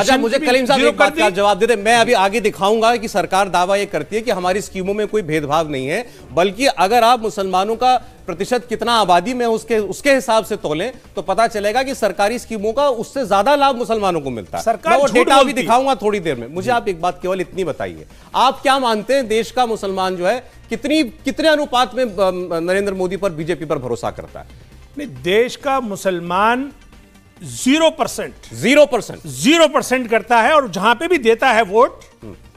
अच्छा मुझे कलीम साहब एक बात का जवाब दे दे मैं अभी आगे दिखाऊँगा कि सरकार दावा ये करती है कि हमारी स्कीमों में कोई भेदभाव नहीं है बल्कि अगर आप मुसलमानों का प्रतिशत कितना आबादी में उसके उसके हिसाब से तोलें तो पता चलेगा कि सरकारी स्कीमों का उससे ज़्यादा लाभ मुसलमानों को मिलता है। सरकार वो डेटा भी दिखाऊँगा थोड़ी देर में। मुझे आप एक बात केवल इतनी बताइए आप क्या मानते हैं देश का मुसलमान जो है कितनी कितने अनुपात में नरेंद्र मोदी पर बीजेपी पर भरोसा करता है? नहीं देश का मुसलमान zero percent. Zero percent. Zero percent करता है और जहाँ पे भी देता है वोट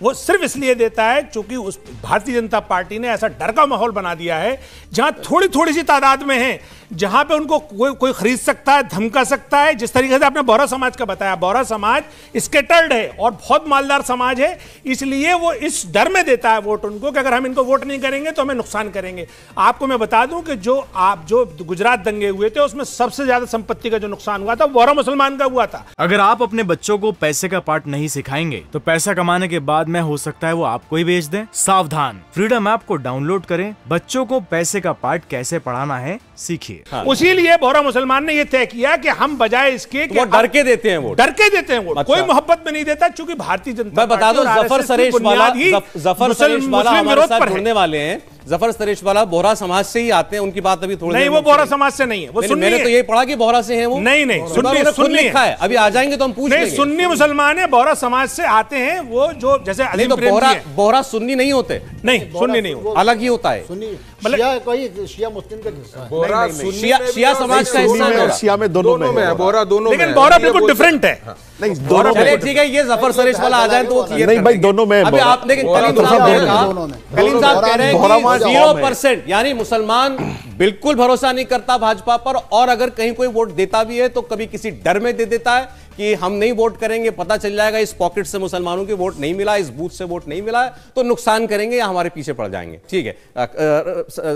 वो सिर्फ़ इसलिए देता है क्योंकि उस भारतीय जनता पार्टी ने ऐसा डर का माहौल बना दिया है, जहाँ थोड़ी थोड़ी सी तादाद में है, जहाँ पे उनको कोई कोई खरीद सकता है, धमका सकता है, जिस तरीके से आपने बोरा समाज का बताया, बोरा समाज स्केटर्ड है और बहुत मालदार समाज है, इसलिए वो इस डर में देता है वोट उनको कि अगर हम इनको वोट नहीं करेंगे तो हमें नुकसान करेंगे। आपको मैं बता दूँ कि जो आप, जो गुजरात दंगे हुए थे, उसमें सबसे ज़्यादा संपत्ति का जो नुकसान हुआ था बोरा मुसलमान का हुआ था। अगर आप अपने बच्चों को पैसे का पार्ट नहीं सिखाएँगे तो पैसा कमाने के बाद में हो सकता है वो आपको ही भेज दें। सावधान। फ्रीडम ऐप को डाउनलोड करें। बच्चों को पैसे का पार्ट कैसे पढ़ाना है सीखिए। हाँ। उसी लिए बोरा मुसलमान ने ये तय किया कि हम बजाय इसके कि वो डर के देते हैं वो। डर के देते हैं वो। अच्छा। कोई मोहब्बत में नहीं देता चूँकि भारतीय जनता मैं बता दो ज़फ़र सरेश वाला ज़फ़र सरेश वाला मुस्लिम हमारे विरोध साथ पर। जुड़ने वाले हैं। ज़फ़र सरेश वाला बोहरा समाज से ही आते हैं उनकी बात अभी थोड़ी नहीं वो बोहरा बोरा समाज से नहीं है वो सुन्नी मैंने तो ये पढ़ा कि बोहरा से है वो। नहीं नहीं सुन्नी सुन्नी लिखा है अभी आ जाएँगे तो हम पूछ नहीं सुन्नी मुसलमान है बोहरा समाज से आते हैं वो जो जैसे तो बोहरा बोहरा सुन्नी नहीं होते। नहीं सुन्नी नहीं होता। अलग ही होता है। सुन्नी। मतलब- शिया कोई शिया मुस्लिम का हिस्सा बोरा शिया- शिया समाज का हिस्सा है है। शिया में दोनों में है बोरा दोनों लेकिन बोरा बिल्कुल डिफरेंट है। नहीं दोनों चलिए ठीक है ये ज़फ़र सरेश वाला आ जाए तो क्लियर नहीं भाई, दोनों में अभी आप लेकिन कलीम साहब। कलीम साहब कह रहे हैं कि ज़ीरो परसेंट यानी मुसलमान बिल्कुल भरोसा नहीं करता भाजपा पर और अगर कहीं कोई वोट देता भी है तो कभी किसी डर में दे देता है कि हम नहीं वोट करेंगे पता चल जाएगा इस पॉकेट से मुसलमानों के वोट नहीं मिला इस बूथ से वोट नहीं मिला तो नुकसान करेंगे या हमारे पीछे पड़ जाएँगे? ठीक है।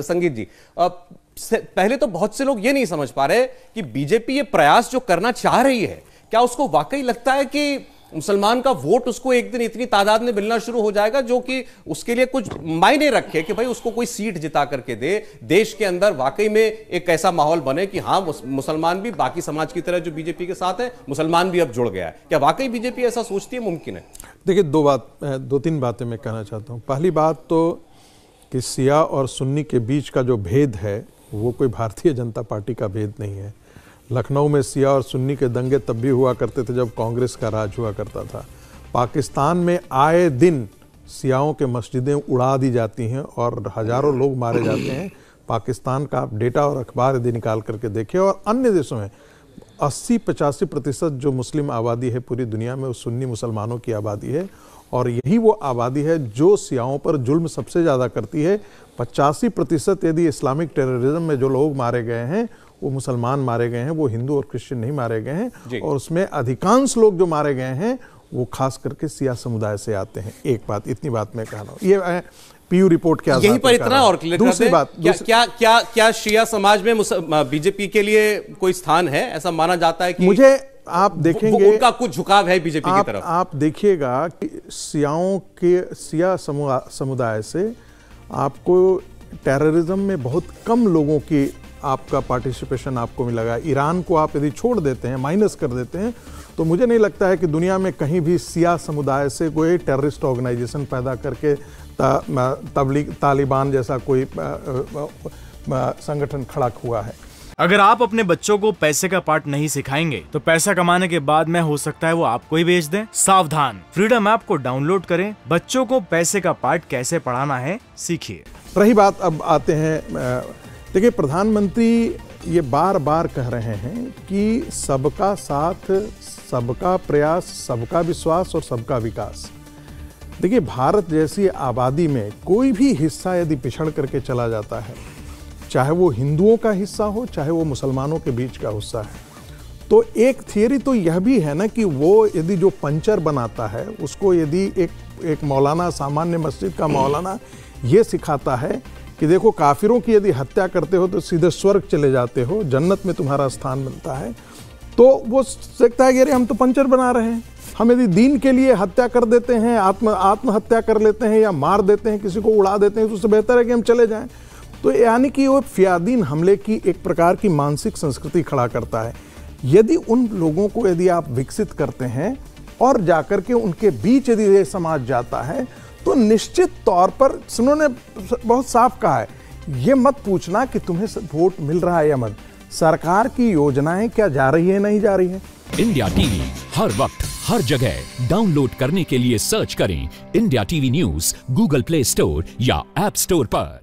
संगीत जी आ, पहले तो बहुत से लोग ये नहीं समझ पा रहे कि बीजेपी ये प्रयास जो करना चाह रही है क्या उसको वाकई लगता है कि मुसलमान का वोट उसको एक दिन इतनी तादाद में मिलना शुरू हो जाएगा जो कि उसके लिए कुछ मायने रखे कि भाई उसको कोई सीट जिता करके दे। देश के अंदर वाकई में एक ऐसा माहौल बने कि हाँ मुसलमान भी, बाकी समाज की तरह जो बीजेपी के साथ है, मुसलमान भी अब जुड़ गया है। क्या वाकई बीजेपी ऐसा सोचती है मुमकिन है? देखिए, दो बात दो तीन बातें मैं कहना चाहता हूँ। पहली बात तो कि सिया और सुन्नी के बीच का जो भेद है, वो कोई भारतीय जनता पार्टी का भेद नहीं है। लखनऊ में सिया और सुन्नी के दंगे तब भी हुआ करते थे जब कांग्रेस का राज हुआ करता था। पाकिस्तान में आए दिन सियाओं के मस्जिदें उड़ा दी जाती हैं और हज़ारों लोग मारे जाते हैं। पाकिस्तान का आप डेटा और अखबार यदि निकाल करके देखें और अन्य देशों में अस्सी पचासी प्रतिशत जो मुस्लिम आबादी है पूरी दुनिया में वो सुन्नी मुसलमानों की आबादी है। और यही वो आबादी है जो सियाओं पर जुल्म सबसे ज़्यादा करती है। पचासी प्रतिशत यदि इस्लामिक टेररिज्म में जो लोग मारे गए हैं वो मुसलमान मारे गए हैं वो हिंदू और क्रिश्चियन नहीं मारे गए हैं और उसमें अधिकांश लोग जो मारे गए हैं वो खास करके सिया समुदाय से आते हैं। एक बात इतनी बात मैं कह रहा हूँ। ये पीयू रिपोर्ट के आधार यहीं पर इतना और क्लियर दूसरी बात क्या दूसरी- क्या क्या क्या शिया समाज में बीजेपी के लिए कोई स्थान है? ऐसा माना जाता है कि मुझे आप देखेंगे उनका कुछ झुकाव है बीजेपी की तरफ़। आप देखिएगा कि सियाओं के सिया समुदाय से आपको टेररिज्म में बहुत कम लोगों की आपका पार्टिसिपेशन आपको मिलेगा ईरान को आप यदि छोड़ देते हैं माइनस कर देते हैं तो मुझे नहीं लगता है कि दुनिया में कहीं भी सिया समुदाय से कोई टेररिस्ट ऑर्गेनाइजेशन पैदा करके तबलीग तालिबान जैसा कोई संगठन खड़ा हुआ है। अगर आप अपने बच्चों को पैसे का पार्ट नहीं सिखाएँगे तो पैसा कमाने के बाद में हो सकता है वो आपको ही बेच दें। सावधान फ्रीडम ऐप को डाउनलोड करें। बच्चों को पैसे का पार्ट कैसे पढ़ाना है सीखिए। रही बात अब आते हैं देखिए, प्रधानमंत्री ये बार बार कह रहे हैं कि सबका साथ, सबका प्रयास, सबका विश्वास और सबका विकास। देखिए, भारत जैसी आबादी में कोई भी हिस्सा यदि पिछड़ करके चला जाता है, चाहे वो हिंदुओं का हिस्सा हो, चाहे वो मुसलमानों के बीच का हिस्सा है तो एक थियरी तो यह भी है ना कि वो यदि जो पंचर बनाता है, उसको यदि एक एक मौलाना, सामान्य मस्जिद का मौलाना ये सिखाता है कि देखो, काफिरों की यदि हत्या करते हो तो सीधे स्वर्ग चले जाते हो, जन्नत में तुम्हारा स्थान मिलता है। तो वो देखता है कि अरे, हम तो पंचर बना रहे हैं। हम यदि दीन के लिए हत्या कर देते हैं, आत्म, आत्महत्या कर लेते हैं या मार देते हैं, किसी को उड़ा देते हैं तो उससे बेहतर है कि हम चले जाएँ। तो यानी कि वो फियादीन हमले की एक प्रकार की मानसिक संस्कृति खड़ा करता है। यदि उन लोगों को यदि आप विकसित करते हैं और जाकर के उनके बीच यदि ये समाज जाता है तो निश्चित तौर पर सुनो ने बहुत साफ़ कहा है, ये मत पूछना कि तुम्हें वोट मिल रहा है या मत। सरकार की योजनाएँ क्या जा रही है, नहीं जा रही है? इंडिया टीवी, हर वक्त, हर जगह। डाउनलोड करने के लिए सर्च करें India TV news, Google play store या एप स्टोर पर।